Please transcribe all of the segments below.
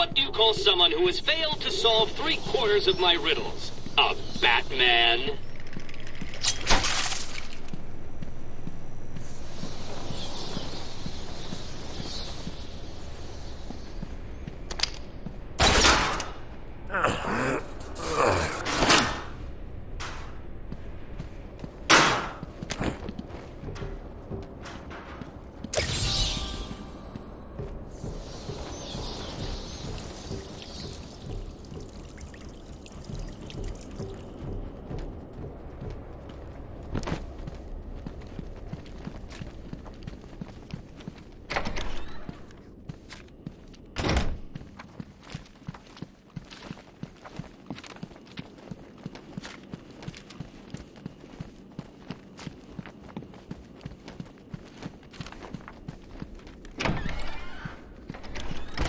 What do you call someone who has failed to solve three quarters of my riddles? A Batman?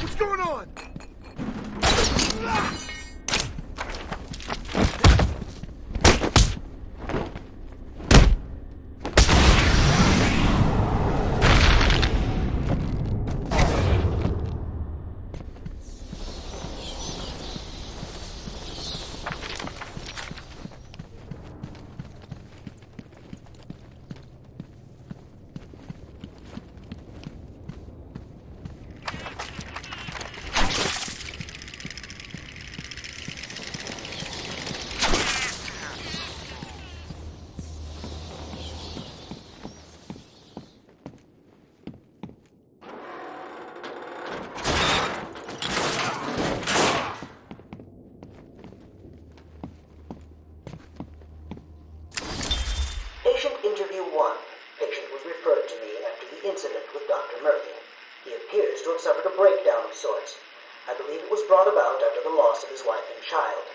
What's going on? Patient interview one. Patient was referred to me after the incident with Dr. Murphy. He appears to have suffered a breakdown of sorts. I believe it was brought about after the loss of his wife and child.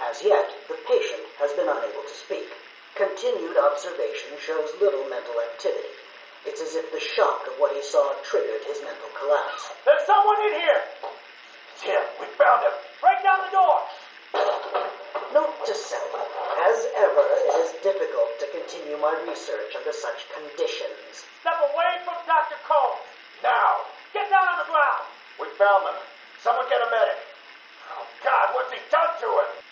As yet, the patient has been unable to speak. Continued observation shows little mental activity. It's as if the shock of what he saw triggered his mental collapse. There's someone in here! Tim, we found him. Break down the door! Note to self, as ever, it is difficult to continue my research under such conditions. Step away from Dr. Combs! Now. Get down on the ground! We found them. Someone get a medic. Oh, God, what's he done to him?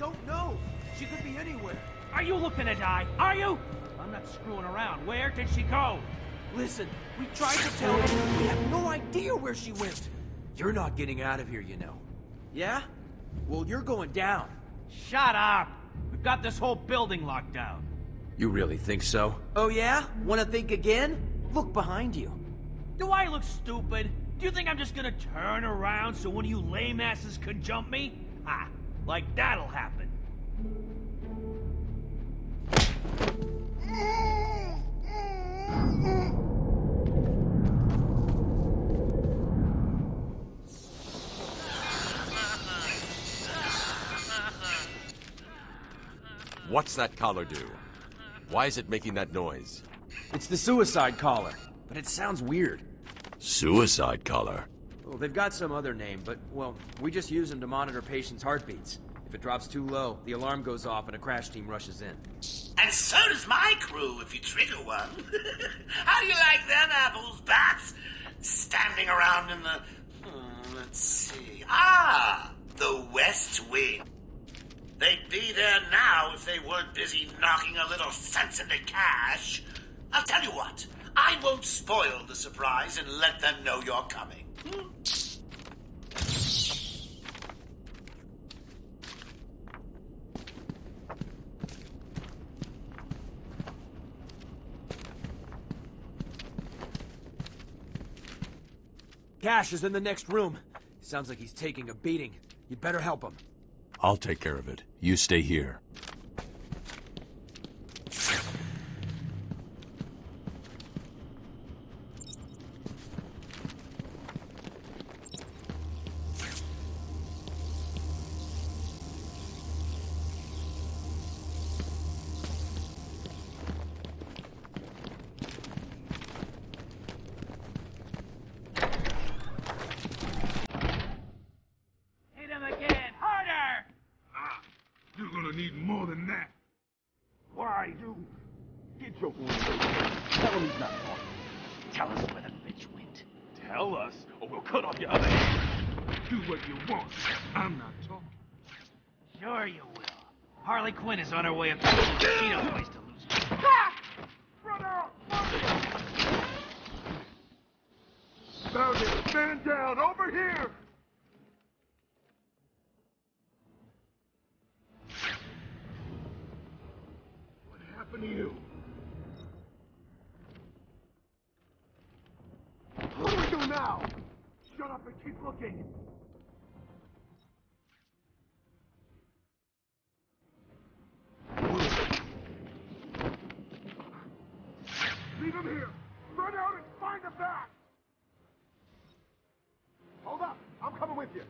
Don't know. She could be anywhere. Are you looking to die? Are you? I'm not screwing around. Where did she go? Listen, we tried to tell her. We have no idea where she went. You're not getting out of here, you know. Yeah? Well, you're going down. Shut up! We've got this whole building locked down. You really think so? Oh, yeah? Wanna think again? Look behind you. Do I look stupid? Do you think I'm just gonna turn around so one of you lame asses can jump me? Ah, like that'll happen. What's that collar do? Why is it making that noise? It's the suicide collar, but it sounds weird. Suicide collar. Well, they've got some other name, but, well, we just use them to monitor patients' heartbeats. If it drops too low, the alarm goes off and a crash team rushes in. And so does my crew if you trigger one. How do you like them apples, bats? Standing around in the. hmm, let's see. Ah, the West Wing. They'd be there now if they weren't busy knocking a little sense into Cash. I'll tell you what, I won't spoil the surprise and let them know you're coming. Cash is in the next room. Sounds like he's taking a beating. You'd better help him. I'll take care of it. You stay here. Get your boy. Tell him he's not talking. Tell us where the bitch went. Tell us, or we'll cut off your other hand. Do what you want. I'm not talking. Sure you will. Harley Quinn is on her way up to the She knows place to lose. Run out! Found it. Stand down. Over here. What happened to you? What do we do now? Shut up and keep looking. Leave him here. Run out and find him back. Hold up. I'm coming with you.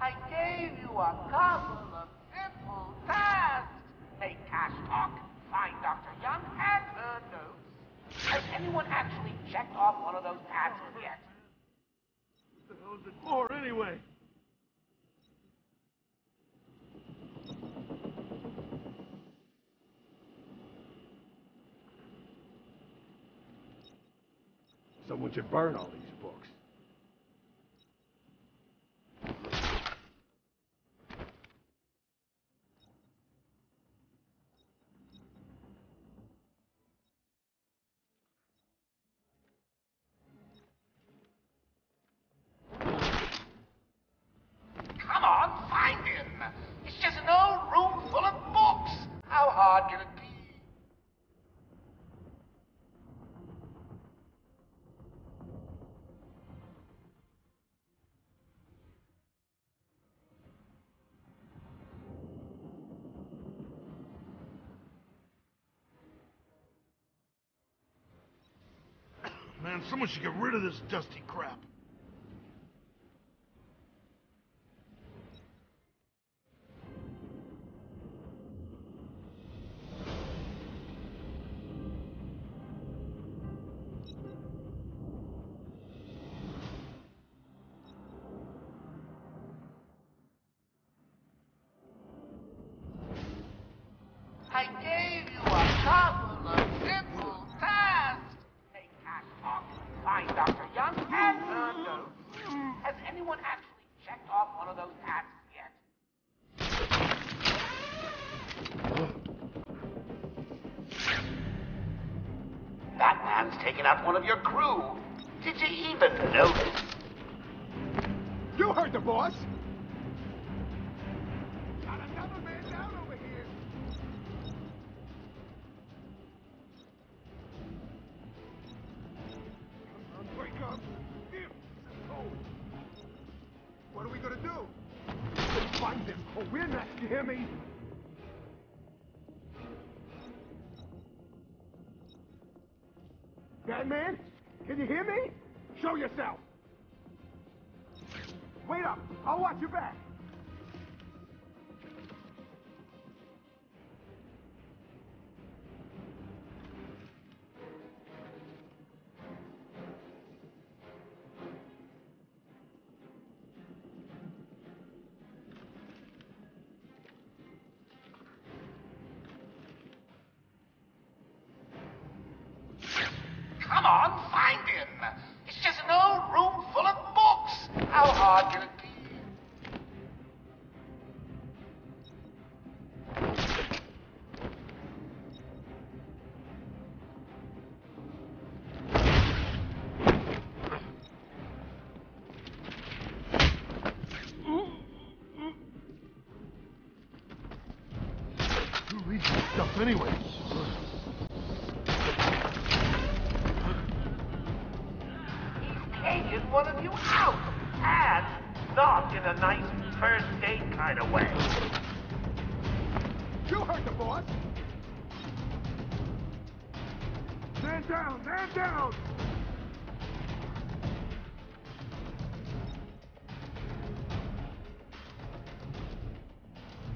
I gave you a couple of simple tasks. Make Cash talk, find Dr. Young, and her notes. Has anyone actually checked off one of those tasks yet? What the hell is it for anyway? Someone should burn all these books. Come on, find him. It's just an old room full of books. How hard can it be? Man, someone should get rid of this dusty crap. One of your crew. Did you even notice? Batman, can you hear me? Show yourself. Wait up. I'll watch your back. How hard can it be? Who anyways? He's caging one of you out! And not in a nice first date kind of way. You heard the boss. Man down, man down.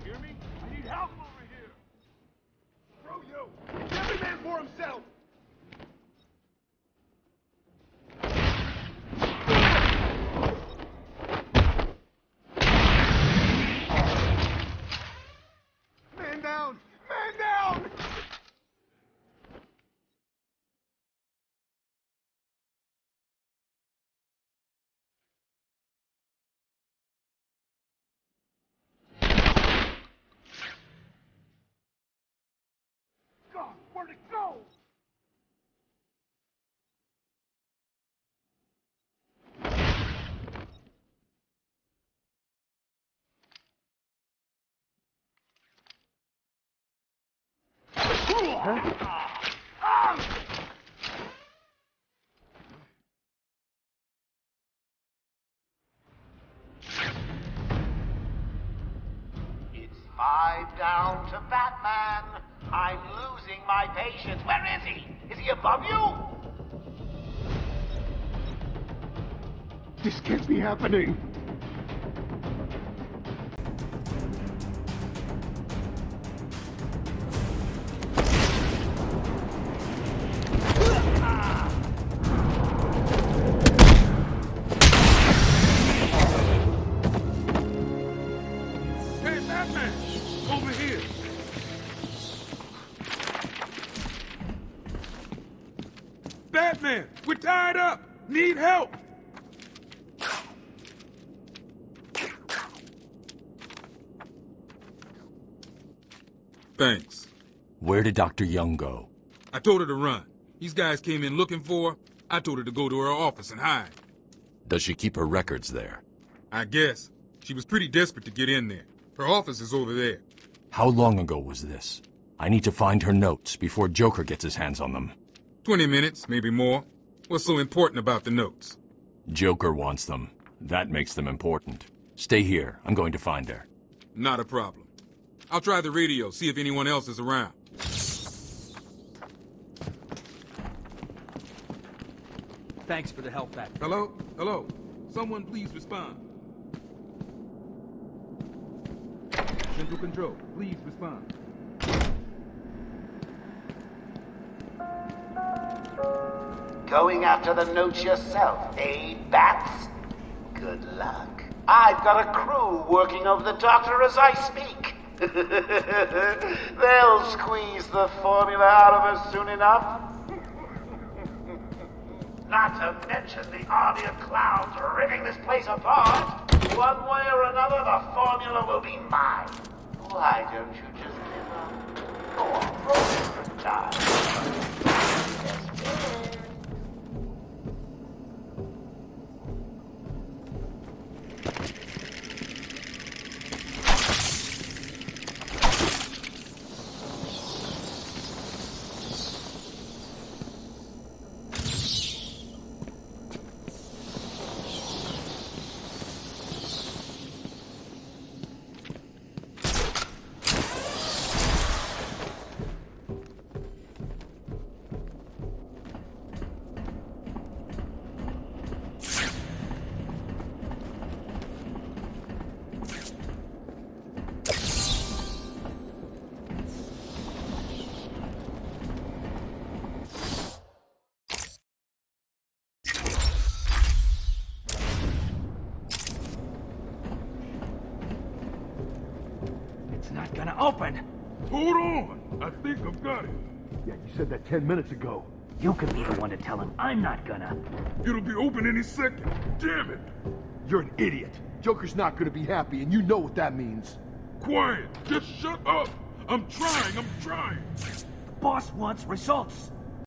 Hear me? I need help over here. Screw you. Every man for himself. Man down! Man down! God, where'd it go? It's five down to Batman. I'm losing my patience. Where is he? Is he above you? This can't be happening. Batman! We're tied up! Need help! Thanks. Where did Dr. Young go? I told her to run. These guys came in looking for her. I told her to go to her office and hide. Does she keep her records there? I guess. She was pretty desperate to get in there. Her office is over there. How long ago was this? I need to find her notes before Joker gets his hands on them. Twenty minutes, maybe more. What's so important about the notes? Joker wants them. That makes them important. Stay here. I'm going to find her. Not a problem. I'll try the radio, see if anyone else is around. Thanks for the help, Bat. Hello? Hello? Someone please respond. Central Control, please respond. Going after the notes yourself, eh, Bats? Good luck. I've got a crew working over the doctor as I speak. They'll squeeze the formula out of us soon enough. Not to mention the army of clowns ripping this place apart. One way or another, the formula will be mine. Why don't you just give up? Go on, roll for time. Yes, open. Hold on! I think I've got it. Yeah, you said that ten minutes ago. You can be the one to tell him I'm not gonna. It'll be open any second. Damn it! You're an idiot. Joker's not gonna be happy, and you know what that means. Quiet! Just shut up! I'm trying, I'm trying! The boss wants results.